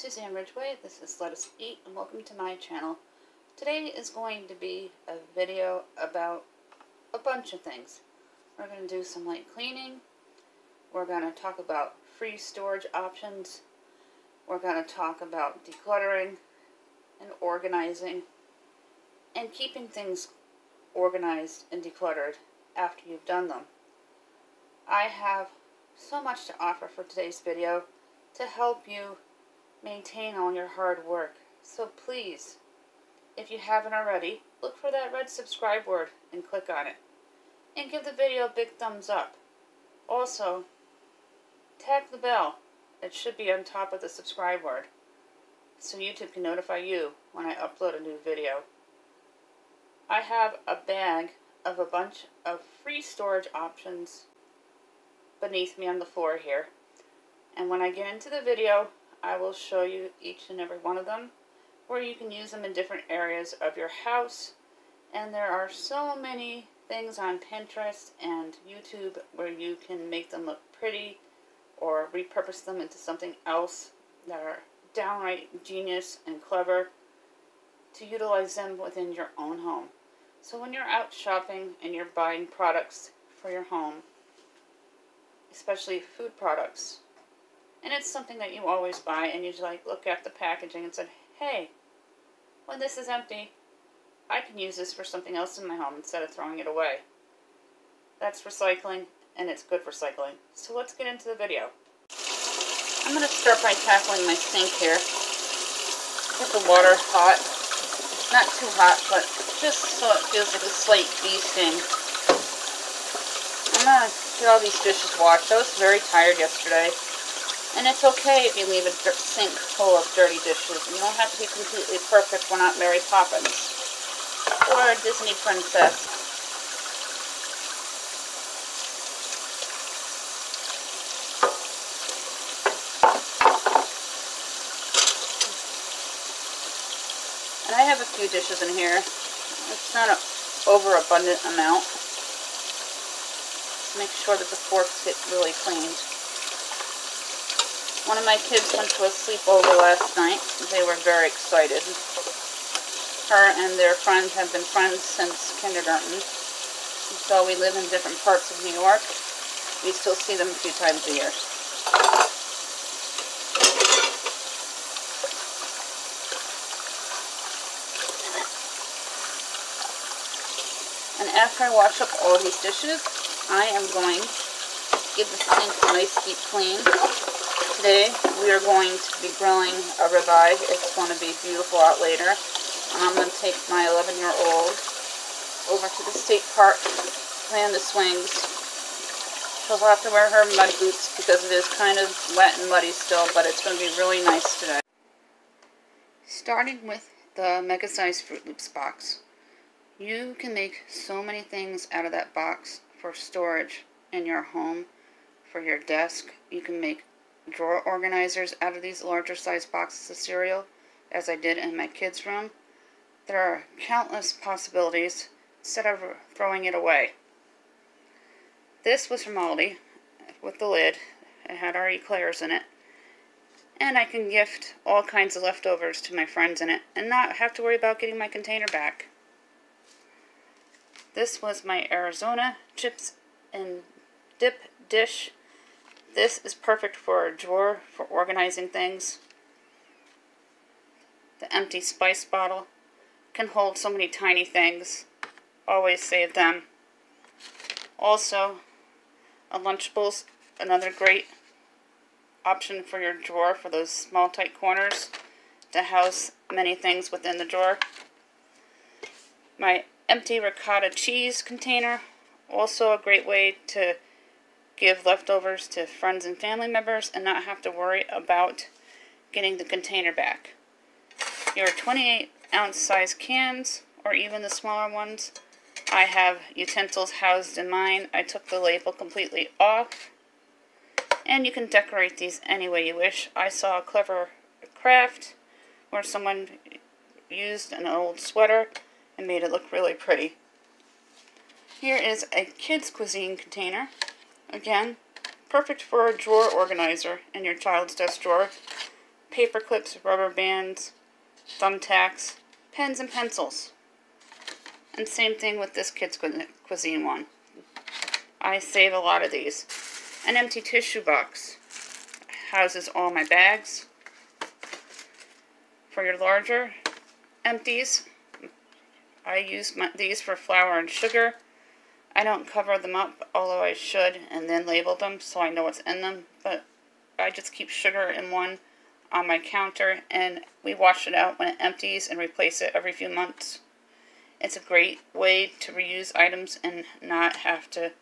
Suzanne Ridgway. This is Let Us Eat, and welcome to my channel. Today is going to be a video about a bunch of things. We're going to do some light cleaning. We're going to talk about free storage options. We're going to talk about decluttering and organizing and keeping things organized and decluttered after you've done them. I have so much to offer for today's video to help you maintain all your hard work. So please, if you haven't already, look for that red subscribe word and click on it. And give the video a big thumbs up. Also, tap the bell. It should be on top of the subscribe word. So YouTube can notify you when I upload a new video. I have a bag of a bunch of free storage options beneath me on the floor here. And when I get into the video, I will show you each and every one of them where you can use them in different areas of your house. And there are so many things on Pinterest and YouTube where you can make them look pretty or repurpose them into something else that are downright genius and clever to utilize them within your own home. So when you're out shopping and you're buying products for your home, especially food products, and it's something that you always buy and you just like look at the packaging and said, hey, when this is empty, I can use this for something else in my home instead of throwing it away. That's recycling and it's good for recycling. So let's get into the video. I'm going to start by tackling my sink here. Get the water hot. Not too hot, but just so it feels like a slight bee sting. I'm going to get all these dishes washed. I was very tired yesterday. And it's okay if you leave a sink full of dirty dishes. You don't have to be completely perfect. We're not Mary Poppins. Or a Disney princess. And I have a few dishes in here. It's not an overabundant amount. Make sure that the forks get really cleaned. One of my kids went to a sleepover last night. They were very excited. Her and their friends have been friends since kindergarten. So we live in different parts of New York. We still see them a few times a year. And after I wash up all these dishes, I am going to give the sink a nice deep clean. Today we are going to be grilling a ribeye. It's going to be beautiful out later. I'm going to take my 11 year old over to the state park, play in the swings. She'll have to wear her mud boots because it is kind of wet and muddy still, but it's going to be really nice today. Starting with the Mega Size Froot Loops box. You can make so many things out of that box for storage in your home, for your desk. You can make drawer organizers out of these larger size boxes of cereal, as I did in my kids' room. There are countless possibilities instead of throwing it away. This was from Aldi with the lid. It had our eclairs in it. And I can gift all kinds of leftovers to my friends in it and not have to worry about getting my container back. This was my Arizona chips and dip dish this is perfect for a drawer for organizing things. The empty spice bottle can hold so many tiny things. Always save them. Also, a Lunchables, another great option for your drawer for those small tight corners to house many things within the drawer. My empty ricotta cheese container, also a great way to give leftovers to friends and family members and not have to worry about getting the container back. Your 28 ounce size cans, or even the smaller ones, I have utensils housed in mine. I took the label completely off. And you can decorate these any way you wish. I saw a clever craft where someone used an old sweater and made it look really pretty. Here is a kids cuisine container. Again, perfect for a drawer organizer in your child's desk drawer. paper clips, rubber bands, thumbtacks, pens and pencils. And same thing with this Kids Cuisine one. I save a lot of these. An empty tissue box houses all my bags. For your larger empties, I use my, these for flour and sugar. I don't cover them up, although I should, and then label them so I know what's in them. But I just keep sugar in one on my counter, and we wash it out when it empties and replace it every few months. It's a great way to reuse items and not have to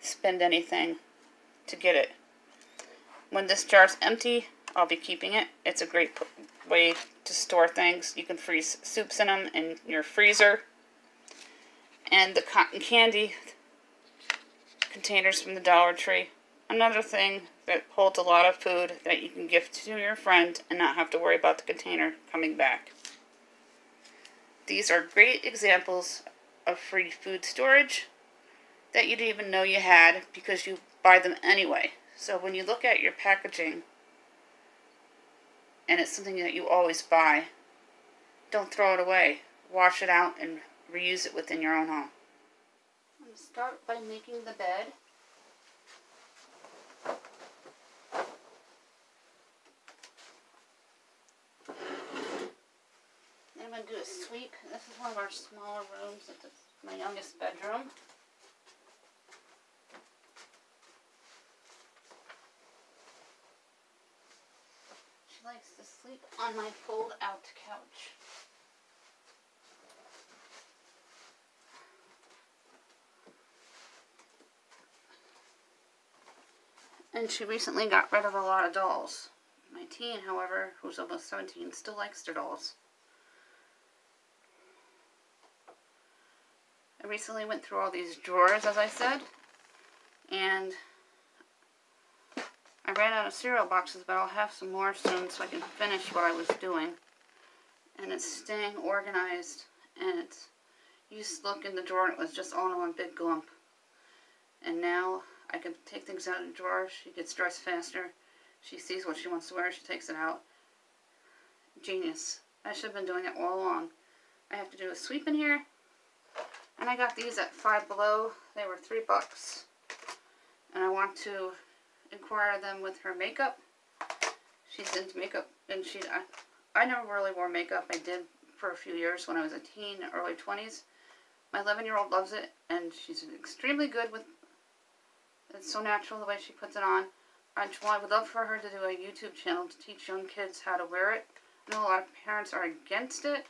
spend anything to get it. When this jar's empty, I'll be keeping it. It's a great way to store things. You can freeze soups in them in your freezer. And the cotton candy containers from the Dollar Tree. Another thing that holds a lot of food that you can gift to your friend and not have to worry about the container coming back. These are great examples of free food storage that you didn't even know you had because you buy them anyway. So when you look at your packaging and it's something that you always buy, don't throw it away. Wash it out and reuse it within your own home. I'm going to start by making the bed. Then I'm going to do a sweep. This is one of our smaller rooms. It's my youngest bedroom. She likes to sleep on my fold-out couch. And she recently got rid of a lot of dolls. My teen, however, who's almost 17, still likes their dolls. I recently went through all these drawers, as I said, and I ran out of cereal boxes, but I'll have some more soon so I can finish what I was doing. And it's staying organized, and it's used to look in the drawer, and it was just all in one big glump. And now I can take things out of the drawer. She gets dressed faster. She sees what she wants to wear. She takes it out. Genius. I should have been doing it all along. I have to do a sweep in here. And I got these at Five Below. They were three bucks. And I want to inquire them with her makeup. She's into makeup, and she, I, I never really wore makeup. I did for a few years when I was a teen, early 20s. My 11-year-old loves it, and she's extremely good with, it's so natural the way she puts it on. I, I would love for her to do a YouTube channel to teach young kids how to wear it. I know a lot of parents are against it,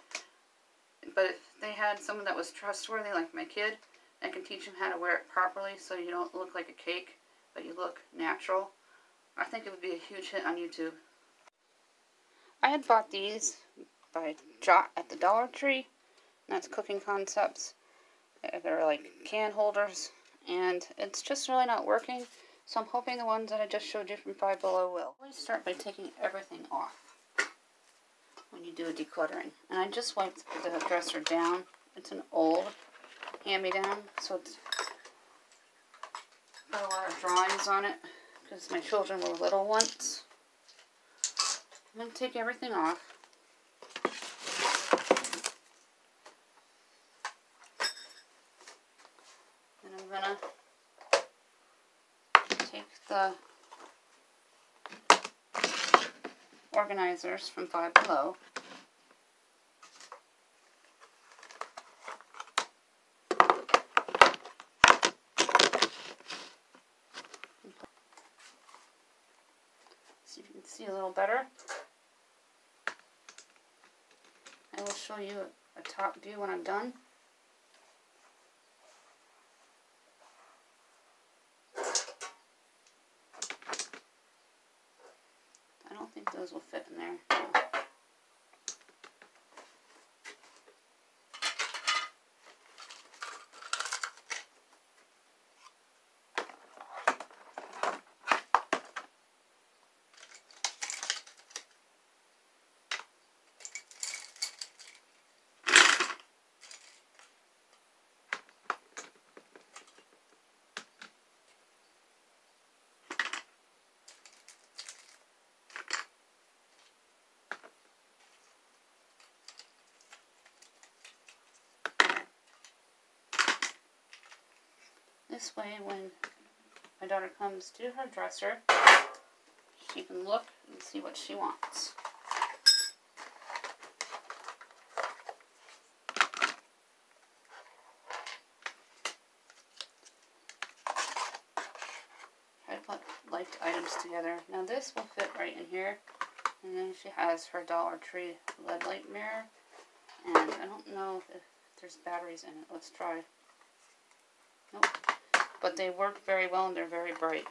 but if they had someone that was trustworthy, like my kid, that can teach them how to wear it properly so you don't look like a cake, but you look natural, I think it would be a huge hit on YouTube. I had bought these by Jot at the Dollar Tree. That's Cooking Concepts. They're like can holders, and it's just really not working. So I'm hoping the ones that I just showed you from Five Below will. Always start by taking everything off when you do a decluttering. And I just wiped the dresser down. It's an old hand-me-down, so it's got a lot of drawings on it because my children were little once. I'm going to take everything off. To take the organizers from Five Below so you can see a little better. I will show you a top view when I'm done. I don't think those will fit in there. This way, when my daughter comes to her dresser, she can look and see what she wants. I put liked items together. Now this will fit right in here. And then she has her Dollar Tree LED light mirror. And I don't know if there's batteries in it. Let's try. Nope. But they work very well and they're very bright.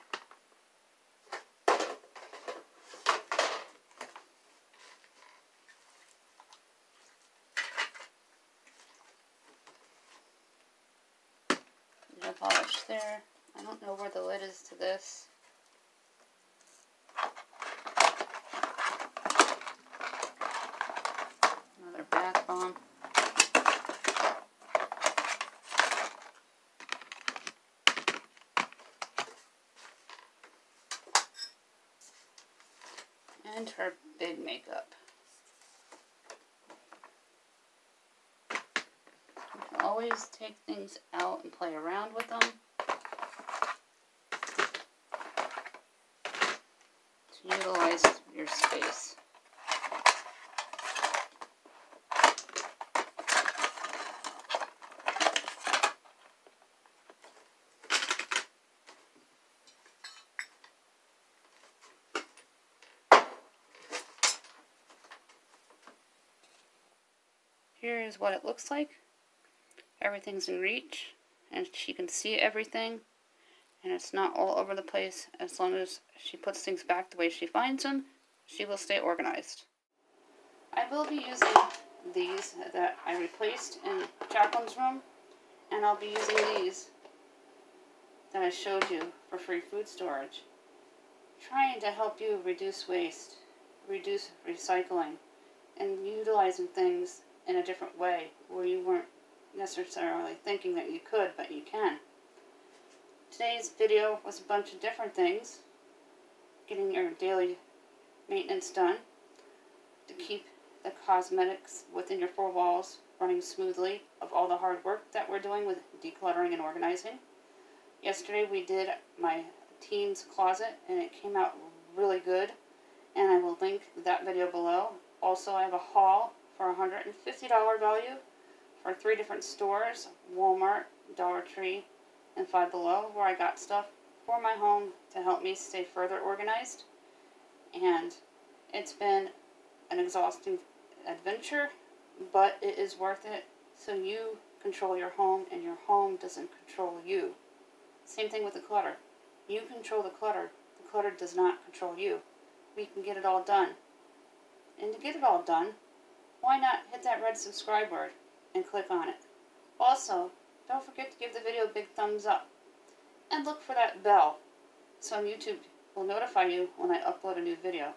Nail polish there. I don't know where the lid is to this. And her big makeup. You can always take things out and play around with them. To utilize your space. Here is what it looks like. Everything's in reach and she can see everything and it's not all over the place as long as she puts things back the way she finds them she will stay organized. I will be using these that I replaced in Jacqueline's room and I'll be using these that I showed you for free food storage trying to help you reduce waste reduce recycling and utilizing things in a different way where you weren't necessarily thinking that you could, but you can. Today's video was a bunch of different things. Getting your daily maintenance done to keep the cosmetics within your four walls running smoothly of all the hard work that we're doing with decluttering and organizing. Yesterday we did my teen's closet and it came out really good and I will link that video below. Also I have a haul for $150 value for three different stores, Walmart, Dollar Tree, and Five Below, where I got stuff for my home to help me stay further organized. And it's been an exhausting adventure, but it is worth it so you control your home and your home doesn't control you. Same thing with the clutter. You control the clutter. The clutter does not control you. We can get it all done. And to get it all done, why not hit that red subscribe word and click on it. Also, don't forget to give the video a big thumbs up. And look for that bell so YouTube will notify you when I upload a new video.